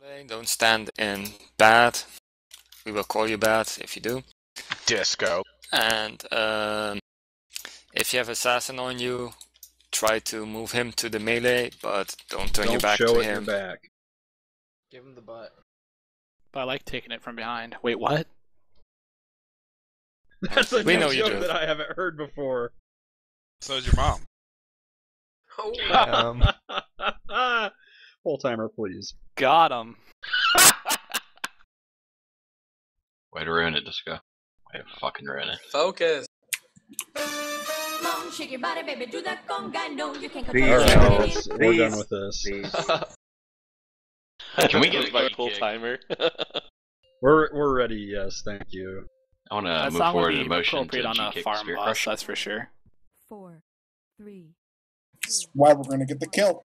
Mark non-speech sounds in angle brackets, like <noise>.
melee. Don't stand in bad. We will call you bad if you do. Disco. And um, if you have assassin on you, try to move him to the melee, but don't turn Don't your back show to it your him. back. Give him the butt. But I like taking it from behind. Wait, what? <laughs> That's a We new know you do. that I haven't heard before. So is your mom. Oh, <laughs> Um, <laughs> Full timer, please. Got him. <laughs> Way to ruin it, Disco. Way to fucking ruin it. focus. Come shake your body, baby, do that conga. No, you can't control Alright, it. let's- we're done with this. Please. <laughs> Can we get my a full kick? timer? <laughs> We're we're ready. Yes, thank you. I want to that move song would forward be in motion appropriate to on a G-kick farm Spear bus, Crusher. that's for sure. Four, three, That's why we're gonna get the kill.